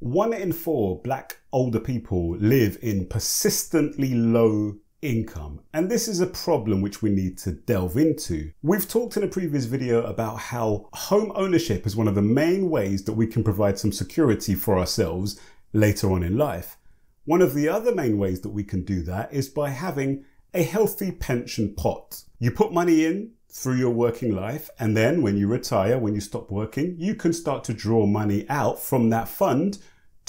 One in four black older people live in persistently low income. And this is a problem which we need to delve into. We've talked in a previous video about how home ownership is one of the main ways that we can provide some security for ourselves later on in life. One of the other main ways that we can do that is by having a healthy pension pot. You put money in through your working life. And then when you retire, when you stop working, you can start to draw money out from that fund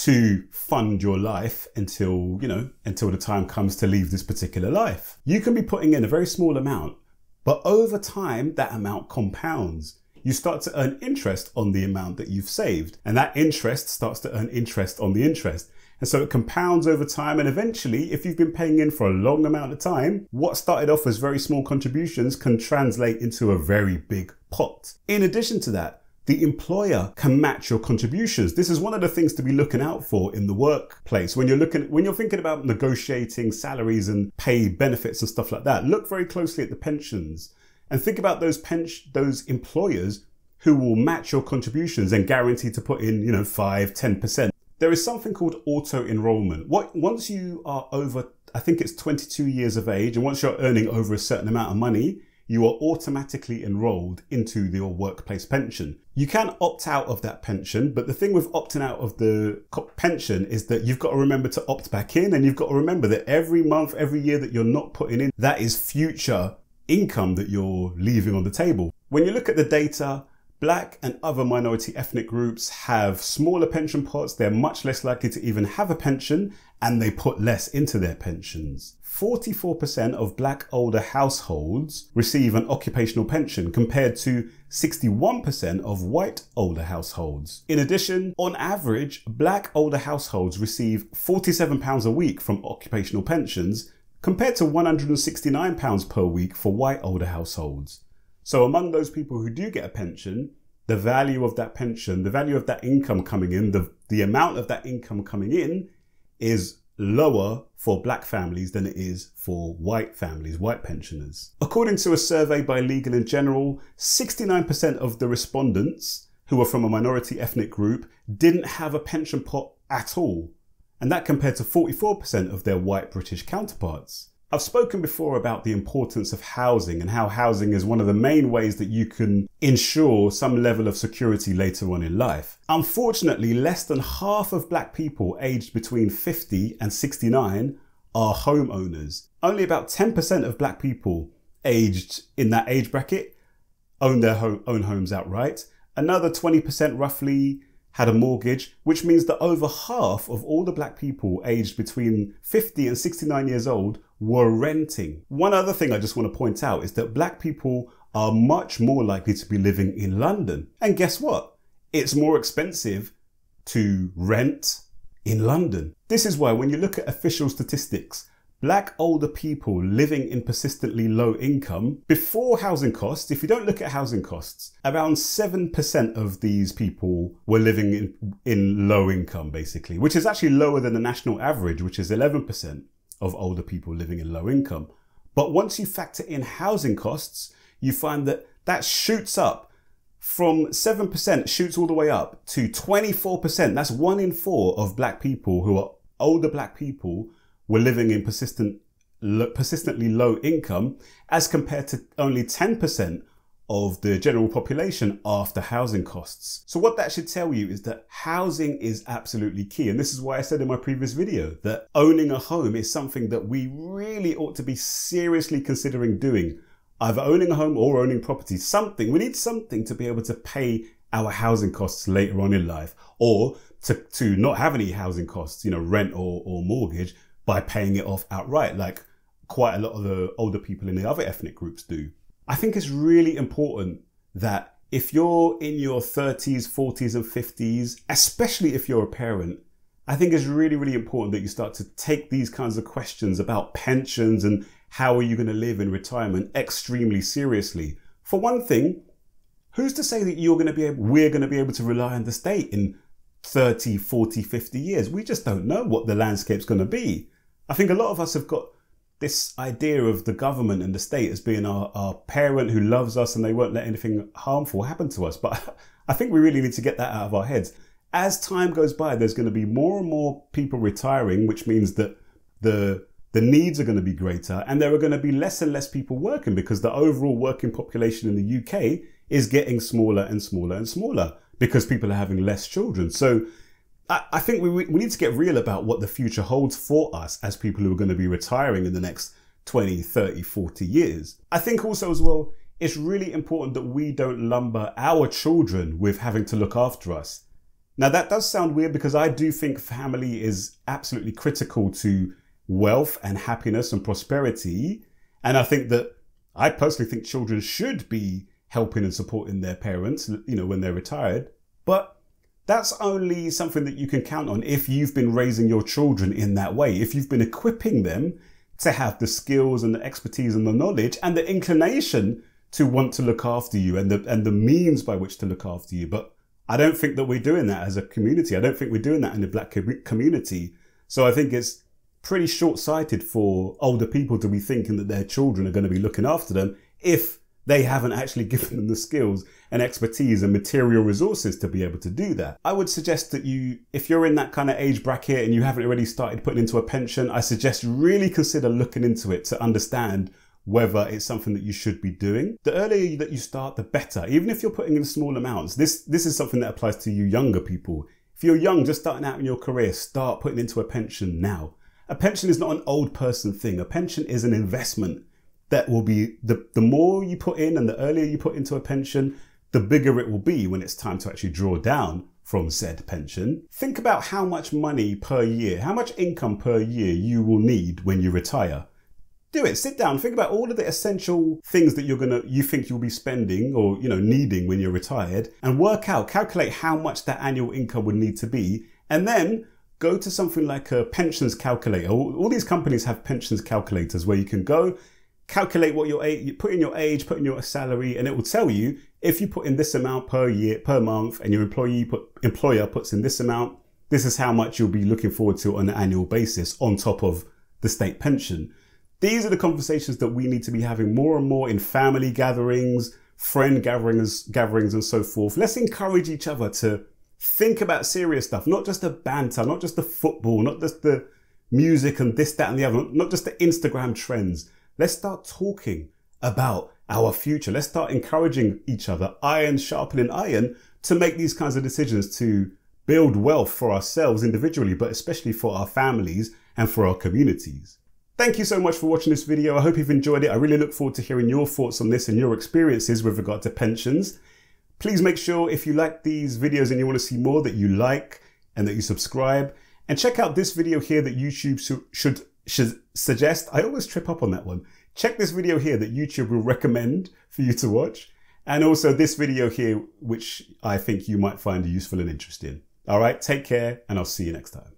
to fund your life until, you know, until the time comes to leave this particular life. You can be putting in a very small amount, but over time, that amount compounds. You start to earn interest on the amount that you've saved, and that interest starts to earn interest on the interest. And so it compounds over time. And eventually, if you've been paying in for a long amount of time, what started off as very small contributions can translate into a very big pot. In addition to that, the employer can match your contributions. This is one of the things to be looking out for in the workplace. When you're looking, when you're thinking about negotiating salaries and pay benefits and stuff like that, look very closely at the pensions and think about those pension, those employers who will match your contributions and guarantee to put in, you know, five, 10% there is something called auto enrollment. What once you are over, I think it's 22 years of age, and once you're earning over a certain amount of money, you are automatically enrolled into your workplace pension. You can opt out of that pension, but the thing with opting out of the pension is that you've got to remember to opt back in, and you've got to remember that every month, every year that you're not putting in, that is future income that you're leaving on the table. When you look at the data, Black and other minority ethnic groups have smaller pension pots, they're much less likely to even have a pension, and they put less into their pensions. 44% of black older households receive an occupational pension compared to 61% of white older households. In addition, on average, black older households receive £47 a week from occupational pensions compared to £169 per week for white older households. So among those people who do get a pension, the value of that pension, the value of that income coming in, the, the amount of that income coming in is lower for black families than it is for white families, white pensioners. According to a survey by Legal & General, 69% of the respondents who were from a minority ethnic group didn't have a pension pot at all. And that compared to 44% of their white British counterparts. I've spoken before about the importance of housing and how housing is one of the main ways that you can ensure some level of security later on in life. Unfortunately, less than half of black people aged between 50 and 69 are homeowners. Only about 10% of black people aged in that age bracket own their home, own homes outright. Another 20% roughly had a mortgage, which means that over half of all the black people aged between 50 and 69 years old were renting. One other thing I just want to point out is that black people are much more likely to be living in London. And guess what? It's more expensive to rent in London. This is why when you look at official statistics, black older people living in persistently low income before housing costs, if you don't look at housing costs, around 7% of these people were living in, in low income basically, which is actually lower than the national average, which is 11% of older people living in low income. But once you factor in housing costs, you find that that shoots up from 7% shoots all the way up to 24%. That's one in four of black people who are older black people were living in persistent, persistently low income as compared to only 10% of the general population after housing costs. So what that should tell you is that housing is absolutely key. And this is why I said in my previous video that owning a home is something that we really ought to be seriously considering doing. Either owning a home or owning property, something. We need something to be able to pay our housing costs later on in life or to, to not have any housing costs, you know, rent or, or mortgage by paying it off outright, like quite a lot of the older people in the other ethnic groups do. I think it's really important that if you're in your 30s, 40s, and 50s, especially if you're a parent, I think it's really, really important that you start to take these kinds of questions about pensions and how are you going to live in retirement extremely seriously. For one thing, who's to say that you're going to be able, we're going to be able to rely on the state in 30, 40, 50 years? We just don't know what the landscape's going to be. I think a lot of us have got this idea of the government and the state as being our, our parent who loves us and they won't let anything harmful happen to us. But I think we really need to get that out of our heads. as time goes by, there's going to be more and more people retiring, which means that the the needs are going to be greater and there are going to be less and less people working because the overall working population in the UK is getting smaller and smaller and smaller because people are having less children. So I, think we, we need to get real about what the future holds for us as people who are going to be retiring in the next 20, 30, 40 years. I think also as well, it's really important that we don't lumber our children with having to look after us. Now that does sound weird because I do think family is absolutely critical to wealth and happiness and prosperity. And I think that I personally think children should be helping and supporting their parents, you know, when they're retired. But that's only something that you can count on if you've been raising your children in that way. If you've been equipping them to have the skills and the expertise and the knowledge and the inclination to want to look after you and the and the means by which to look after you. But I don't think that we're doing that as a community. I don't think we're doing that in the black community. So I think it's pretty short sighted for older people to be thinking that their children are going to be looking after them if they haven't actually given them the skills and expertise and material resources to be able to do that. I would suggest that you, if you're in that kind of age bracket and you haven't already started putting into a pension, I suggest really consider looking into it to understand whether it's something that you should be doing. The earlier that you start, the better. Even if you're putting in small amounts, this, this is something that applies to you younger people. If you're young, just starting out in your career, start putting into a pension now. A pension is not an old person thing. A pension is an investment that will be the, the more you put in and the earlier you put into a pension, the bigger it will be when it's time to actually draw down from said pension. Think about how much money per year, how much income per year you will need when you retire. Do it. Sit down. Think about all of the essential things that you're gonna, you think you'll be spending or you know needing when you're retired, and work out, calculate how much that annual income would need to be, and then go to something like a pensions calculator. All, all these companies have pensions calculators where you can go calculate what your age, put in your age, put in your salary, and it will tell you if you put in this amount per year, per month, and your employee put, employer puts in this amount, this is how much you'll be looking forward to on an annual basis on top of the state pension. These are the conversations that we need to be having more and more in family gatherings, friend gatherings, gatherings, and so forth. Let's encourage each other to think about serious stuff, not just the banter, not just the football, not just the music and this, that, and the other, not just the Instagram trends. Let's start talking about our future. Let's start encouraging each other, iron sharpening iron, to make these kinds of decisions to build wealth for ourselves individually, but especially for our families and for our communities. Thank you so much for watching this video. I hope you've enjoyed it. I really look forward to hearing your thoughts on this and your experiences with regard to pensions. Please make sure if you like these videos and you want to see more that you like and that you subscribe. And check out this video here that YouTube should, should suggest. I always trip up on that one. Check this video here that YouTube will recommend for you to watch. And also this video here, which I think you might find useful and interesting. All right, take care and I'll see you next time.